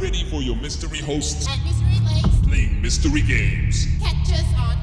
Ready for your mystery hosts At Mystery Lakes, playing mystery games. catch us on